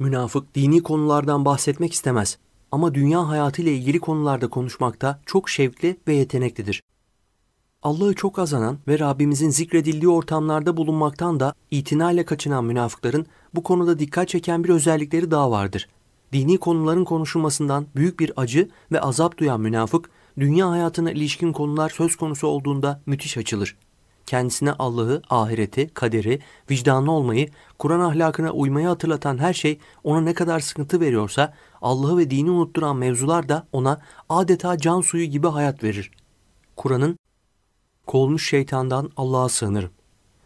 Münafık dini konulardan bahsetmek istemez ama dünya hayatı ile ilgili konularda konuşmakta çok şevkli ve yeteneklidir. Allah'ı çok azanan ve Rabbimizin zikredildiği ortamlarda bulunmaktan da itinayla kaçınan münafıkların bu konuda dikkat çeken bir özellikleri daha vardır. Dini konuların konuşulmasından büyük bir acı ve azap duyan münafık, dünya hayatına ilişkin konular söz konusu olduğunda müthiş açılır. Kendisine Allah'ı, ahireti, kaderi, vicdanlı olmayı, Kur'an ahlakına uymayı hatırlatan her şey ona ne kadar sıkıntı veriyorsa, Allah'ı ve dini unutturan mevzular da ona adeta can suyu gibi hayat verir. Kur'an'ın Kovulmuş şeytandan Allah'a sığınırım.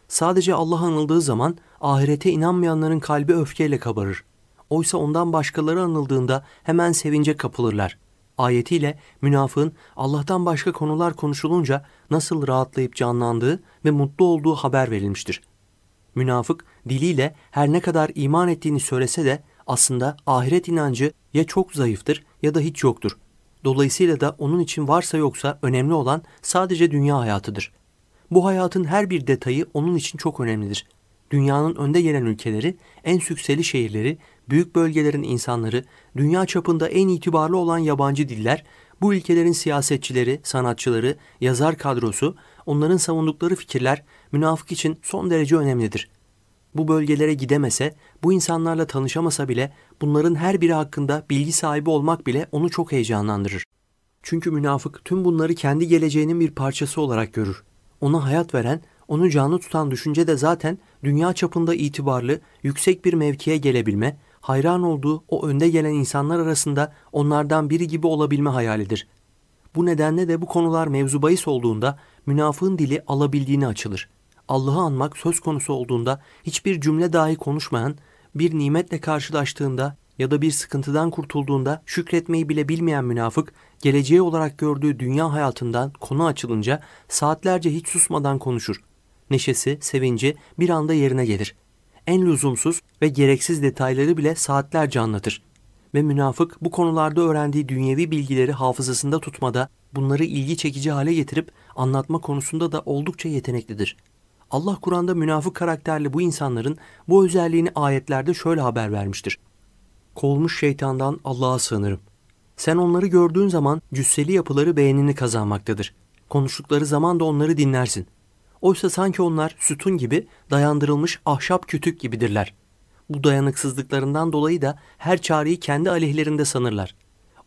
Sadece Allah anıldığı zaman ahirete inanmayanların kalbi öfkeyle kabarır. Oysa ondan başkaları anıldığında hemen sevince kapılırlar. Ayetiyle münafığın Allah'tan başka konular konuşulunca nasıl rahatlayıp canlandığı ve mutlu olduğu haber verilmiştir. Münafık diliyle her ne kadar iman ettiğini söylese de aslında ahiret inancı ya çok zayıftır ya da hiç yoktur. Dolayısıyla da onun için varsa yoksa önemli olan sadece dünya hayatıdır. Bu hayatın her bir detayı onun için çok önemlidir. Dünyanın önde gelen ülkeleri, en sükseli şehirleri, büyük bölgelerin insanları, dünya çapında en itibarlı olan yabancı diller, bu ülkelerin siyasetçileri, sanatçıları, yazar kadrosu, onların savundukları fikirler münafık için son derece önemlidir. Bu bölgelere gidemese, bu insanlarla tanışamasa bile bunların her biri hakkında bilgi sahibi olmak bile onu çok heyecanlandırır. Çünkü münafık tüm bunları kendi geleceğinin bir parçası olarak görür. Ona hayat veren, onu canlı tutan düşünce de zaten dünya çapında itibarlı, yüksek bir mevkiye gelebilme, hayran olduğu o önde gelen insanlar arasında onlardan biri gibi olabilme hayalidir. Bu nedenle de bu konular mevzu bahis olduğunda münafığın dili alabildiğini açılır. Allah'ı anmak söz konusu olduğunda hiçbir cümle dahi konuşmayan, bir nimetle karşılaştığında ya da bir sıkıntıdan kurtulduğunda şükretmeyi bile bilmeyen münafık, geleceği olarak gördüğü dünya hayatından konu açılınca saatlerce hiç susmadan konuşur. Neşesi, sevinci bir anda yerine gelir. En lüzumsuz ve gereksiz detayları bile saatlerce anlatır. Ve münafık bu konularda öğrendiği dünyevi bilgileri hafızasında tutmada, bunları ilgi çekici hale getirip anlatma konusunda da oldukça yeteneklidir.'' Allah Kur'an'da münafık karakterli bu insanların bu özelliğini ayetlerde şöyle haber vermiştir. Kovulmuş şeytandan Allah'a sığınırım. Sen onları gördüğün zaman cüsseli yapıları beğenini kazanmaktadır. Konuştukları zaman da onları dinlersin. Oysa sanki onlar sütun gibi dayandırılmış ahşap kütük gibidirler. Bu dayanıksızlıklarından dolayı da her çareyi kendi aleyhlerinde sanırlar.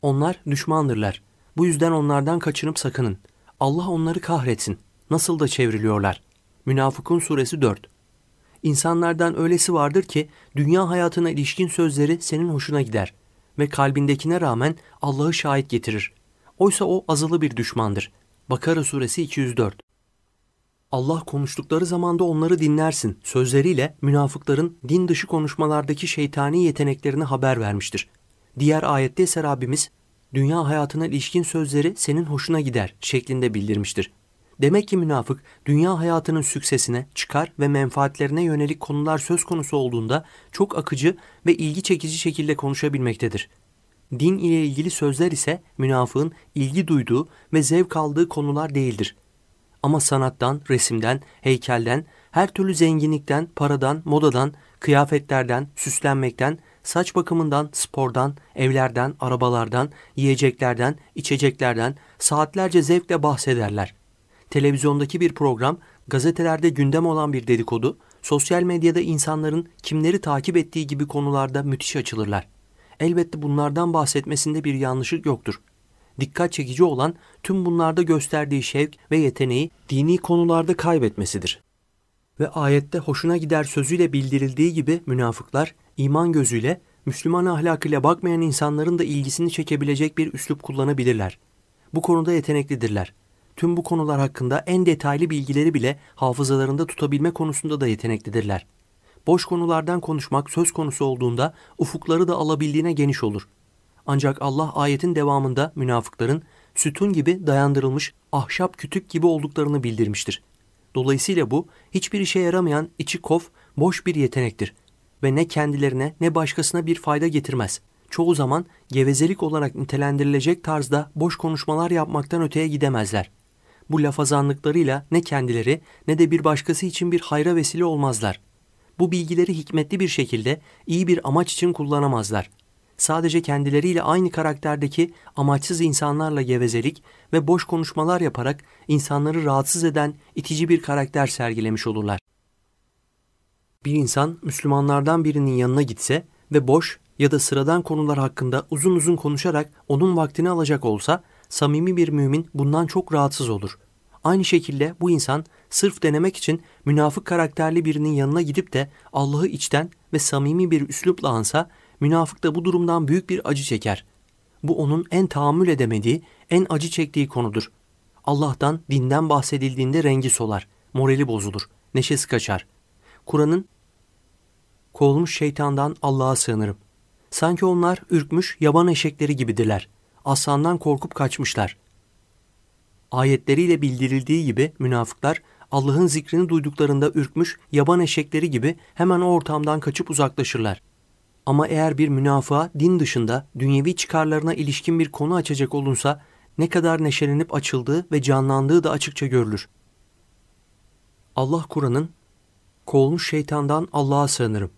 Onlar düşmandırlar. Bu yüzden onlardan kaçınıp sakının. Allah onları kahretsin. Nasıl da çevriliyorlar. Münafıkun suresi 4 İnsanlardan öylesi vardır ki dünya hayatına ilişkin sözleri senin hoşuna gider ve kalbindekine rağmen Allah'ı şahit getirir. Oysa o azılı bir düşmandır. Bakara suresi 204 Allah konuştukları zamanda onları dinlersin sözleriyle münafıkların din dışı konuşmalardaki şeytani yeteneklerini haber vermiştir. Diğer ayette ise Rabbimiz dünya hayatına ilişkin sözleri senin hoşuna gider şeklinde bildirmiştir. Demek ki münafık dünya hayatının süksesine, çıkar ve menfaatlerine yönelik konular söz konusu olduğunda çok akıcı ve ilgi çekici şekilde konuşabilmektedir. Din ile ilgili sözler ise münafığın ilgi duyduğu ve zevk aldığı konular değildir. Ama sanattan, resimden, heykelden, her türlü zenginlikten, paradan, modadan, kıyafetlerden, süslenmekten, saç bakımından, spordan, evlerden, arabalardan, yiyeceklerden, içeceklerden saatlerce zevkle bahsederler televizyondaki bir program, gazetelerde gündem olan bir dedikodu, sosyal medyada insanların kimleri takip ettiği gibi konularda müthiş açılırlar. Elbette bunlardan bahsetmesinde bir yanlışlık yoktur. Dikkat çekici olan tüm bunlarda gösterdiği şevk ve yeteneği dini konularda kaybetmesidir. Ve ayette hoşuna gider sözüyle bildirildiği gibi münafıklar iman gözüyle Müslüman ahlakıyla bakmayan insanların da ilgisini çekebilecek bir üslup kullanabilirler. Bu konuda yeteneklidirler tüm bu konular hakkında en detaylı bilgileri bile hafızalarında tutabilme konusunda da yeteneklidirler. Boş konulardan konuşmak söz konusu olduğunda ufukları da alabildiğine geniş olur. Ancak Allah ayetin devamında münafıkların sütun gibi dayandırılmış ahşap kütük gibi olduklarını bildirmiştir. Dolayısıyla bu hiçbir işe yaramayan içi kof, boş bir yetenektir ve ne kendilerine ne başkasına bir fayda getirmez. Çoğu zaman gevezelik olarak nitelendirilecek tarzda boş konuşmalar yapmaktan öteye gidemezler bu lafazanlıklarıyla ne kendileri ne de bir başkası için bir hayra vesile olmazlar. bu bilgileri hikmetli bir şekilde iyi bir amaç için kullanamazlar. Sadece kendileriyle aynı karakterdeki amaçsız insanlarla gevezelik ve boş konuşmalar yaparak insanları rahatsız eden itici bir karakter sergilemiş olurlar. Bir insan Müslümanlardan birinin yanına gitse ve boş ya da sıradan konular hakkında uzun uzun konuşarak onun vaktini alacak olsa samimi bir mümin bundan çok rahatsız olur. Aynı şekilde bu insan sırf denemek için münafık karakterli birinin yanına gidip de Allah'ı içten ve samimi bir üslupla ansa münafık da bu durumdan büyük bir acı çeker. Bu onun en tahammül edemediği, en acı çektiği konudur. Allah'tan, dinden bahsedildiğinde rengi solar, morali bozulur, neşesi kaçar. Kur'an'ın kovulmuş şeytandan Allah'a sığınırım. Sanki onlar ürkmüş yaban eşekleri gibidirler. Aslandan korkup kaçmışlar. Ayetleriyle bildirildiği gibi münafıklar Allah'ın zikrini duyduklarında ürkmüş yaban eşekleri gibi hemen o ortamdan kaçıp uzaklaşırlar. Ama eğer bir münafığa din dışında dünyevi çıkarlarına ilişkin bir konu açacak olunsa ne kadar neşelenip açıldığı ve canlandığı da açıkça görülür. Allah Kur'an'ın kovulmuş şeytandan Allah'a sığınırım.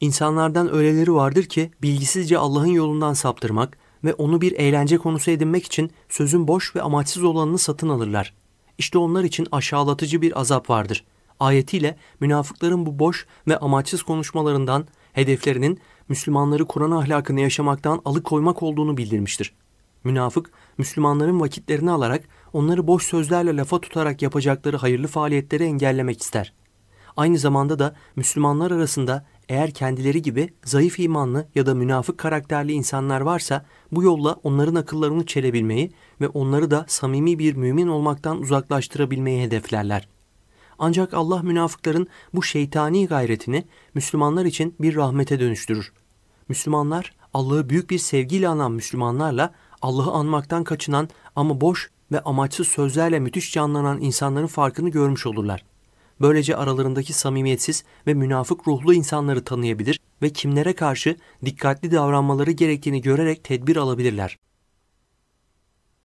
İnsanlardan öyleleri vardır ki bilgisizce Allah'ın yolundan saptırmak ve onu bir eğlence konusu edinmek için sözün boş ve amaçsız olanını satın alırlar. İşte onlar için aşağılatıcı bir azap vardır. Ayetiyle münafıkların bu boş ve amaçsız konuşmalarından hedeflerinin Müslümanları Kur'an ahlakını yaşamaktan alıkoymak olduğunu bildirmiştir. Münafık, Müslümanların vakitlerini alarak onları boş sözlerle lafa tutarak yapacakları hayırlı faaliyetleri engellemek ister. Aynı zamanda da Müslümanlar arasında eğer kendileri gibi zayıf imanlı ya da münafık karakterli insanlar varsa bu yolla onların akıllarını çelebilmeyi ve onları da samimi bir mümin olmaktan uzaklaştırabilmeyi hedeflerler. Ancak Allah münafıkların bu şeytani gayretini Müslümanlar için bir rahmete dönüştürür. Müslümanlar Allah'ı büyük bir sevgiyle anan Müslümanlarla Allah'ı anmaktan kaçınan ama boş ve amaçsız sözlerle müthiş canlanan insanların farkını görmüş olurlar. Böylece aralarındaki samimiyetsiz ve münafık ruhlu insanları tanıyabilir ve kimlere karşı dikkatli davranmaları gerektiğini görerek tedbir alabilirler.